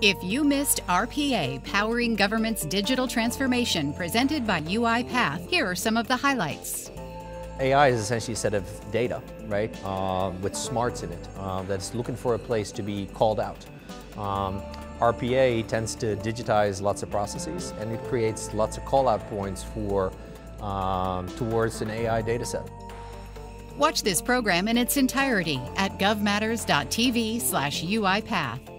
If you missed RPA Powering Government's Digital Transformation presented by UiPath, here are some of the highlights. AI is essentially a set of data, right, uh, with smarts in it um, uh, that's looking for a place to be called out. Um, RPA tends to digitize lots of processes and it creates lots of call out points for um, towards an AI data set. Watch this program in its entirety at govmatters.tv slash UiPath.